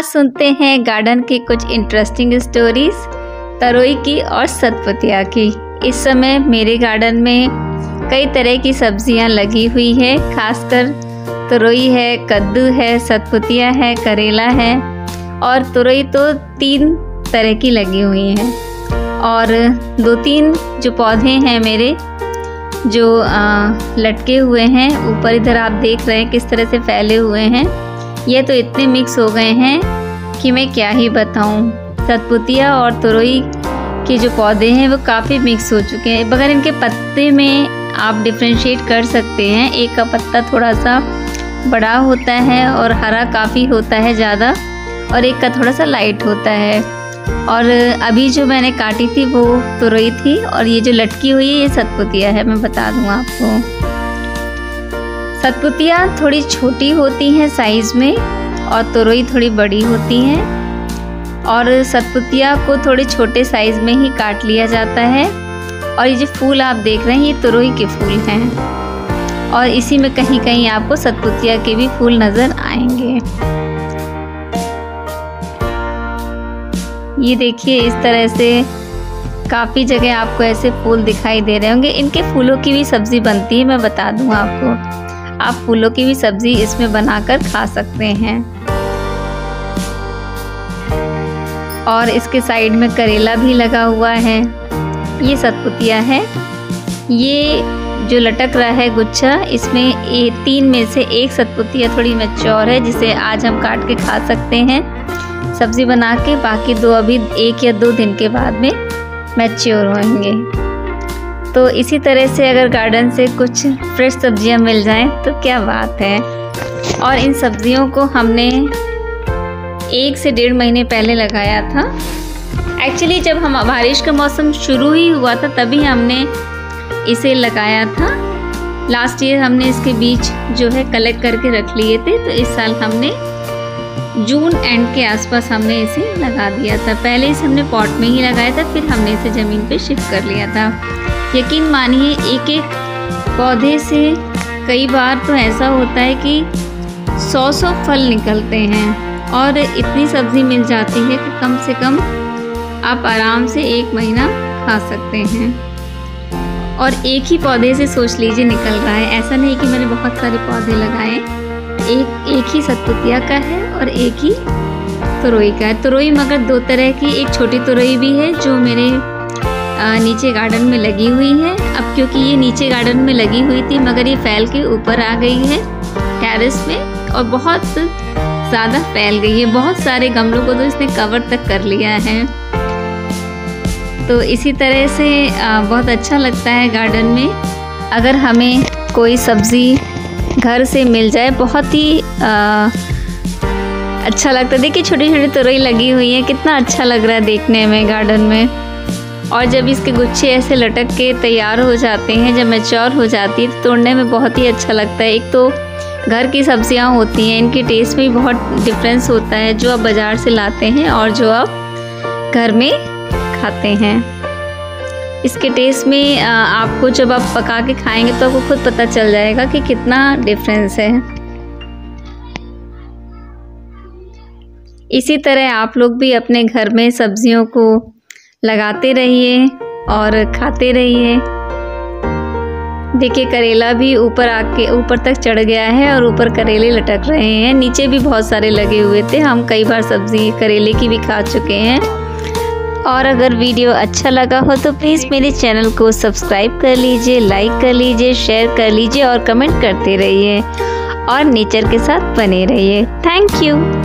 आज सुनते हैं गार्डन की कुछ इंटरेस्टिंग स्टोरीज तरोई की और सतपुतिया की। इस समय मेरे गार्डन में कई तरह की सब्ज़ियाँ लगी हुई है खासकर तरोई है कद्दू है सतपुतिया है करेला है और तुरई तो तीन तरह की लगी हुई हैं। और दो तीन जो पौधे हैं मेरे जो आ, लटके हुए हैं ऊपर इधर आप देख रहे हैं किस तरह से फैले हुए हैं। ये तो इतने मिक्स हो गए हैं कि मैं क्या ही बताऊँ। सतपुतिया और तुरई के जो पौधे हैं, वो काफ़ी मिक्स हो चुके हैं। मगर इनके पत्ते में आप डिफ्रेंशिएट कर सकते हैं। एक का पत्ता थोड़ा सा बड़ा होता है और हरा काफ़ी होता है ज़्यादा, और एक का थोड़ा सा लाइट होता है। और अभी जो मैंने काटी थी, वो तुरई थी, और ये जो लटकी हुई है, ये सतपुतिया है। मैं बता दूँ आपको। सतपुतिया थोड़ी छोटी होती हैं साइज़ में और तुरई थोड़ी बड़ी होती हैं। और सतपुतिया को थोड़े छोटे साइज़ में ही काट लिया जाता है। और ये जो फूल आप देख रहे हैं, ये तुरई के फूल हैं। और इसी में कहीं कहीं आपको सतपुतिया के भी फूल नज़र आएँगे। ये देखिए, इस तरह से काफ़ी जगह आपको ऐसे फूल दिखाई दे रहे होंगे। इनके फूलों की भी सब्ज़ी बनती है, मैं बता दूँ आपको। आप फूलों की भी सब्ज़ी इसमें बनाकर खा सकते हैं। और इसके साइड में करेला भी लगा हुआ है। ये सतपुतिया है। ये जो लटक रहा है गुच्छा इसमें ए, तीन में से एक सतपुतिया थोड़ी मैच्योर है जिसे आज हम काट के खा सकते हैं। सब्ज़ी बना के बाकी दो अभी एक या दो दिन के बाद में मैच्योर होंगे। तो इसी तरह से अगर गार्डन से कुछ फ्रेश सब्ज़ियाँ मिल जाएँ तो क्या बात है। और इन सब्जियों को हमने एक से डेढ़ महीने पहले लगाया था। एक्चुअली जब हम बारिश का मौसम शुरू ही हुआ था, तभी हमने इसे लगाया था। लास्ट ईयर हमने इसके बीज जो है कलेक्ट करके रख लिए थे तो इस साल हमने जून एंड के आसपास हमने इसे लगा दिया था। पहले इसे हमने पॉट में ही लगाया था, फिर हमने इसे ज़मीन पे शिफ्ट कर लिया था। यकीन मानिए एक एक पौधे से कई बार तो ऐसा होता है कि सौ सौ फल निकलते हैं और इतनी सब्ज़ी मिल जाती है कि कम से कम आप आराम से एक महीना खा सकते हैं। और एक ही पौधे से सोच लीजिए निकल रहा है। ऐसा नहीं कि मैंने बहुत सारे पौधे लगाए। एक एक ही सतपुतिया का है और एक ही तुरई का है। तुरई मगर दो तरह की, एक छोटी तुरई भी है जो मेरे नीचे गार्डन में लगी हुई है। अब क्योंकि ये नीचे गार्डन में लगी हुई थी मगर ये फैल के ऊपर आ गई है टेरेस में और बहुत ज़्यादा फैल गई है। बहुत सारे गमलों को तो इसने कवर तक कर लिया है। तो इसी तरह से बहुत अच्छा लगता है गार्डन में। अगर हमें कोई सब्ज़ी घर से मिल जाए बहुत ही आ, अच्छा लगता है। देखिए छोटी छोटी तुरई लगी हुई है। कितना अच्छा लग रहा है देखने में गार्डन में। और जब इसके गुच्छे ऐसे लटक के तैयार हो जाते हैं, जब मैच्योर हो जाती है तो तोड़ने में बहुत ही अच्छा लगता है। एक तो घर की सब्ज़ियाँ होती हैं, इनके टेस्ट में बहुत डिफरेंस होता है जो आप बाज़ार से लाते हैं और जो आप घर में खाते हैं। इसके टेस्ट में आपको जब आप पका के खाएँगे तो आपको खुद पता चल जाएगा कि कितना डिफरेंस है। इसी तरह आप लोग भी अपने घर में सब्जियों को लगाते रहिए और खाते रहिए। देखिए, करेला भी ऊपर आके, ऊपर तक चढ़ गया है और ऊपर करेले लटक रहे हैं। नीचे भी बहुत सारे लगे हुए थे। हम कई बार सब्ज़ी करेले की भी खा चुके हैं। और अगर वीडियो अच्छा लगा हो तो प्लीज़ मेरे चैनल को सब्सक्राइब कर लीजिए, लाइक कर लीजिए, शेयर कर लीजिए और कमेंट करते रहिए और नेचर के साथ बने रहिए। Thank you.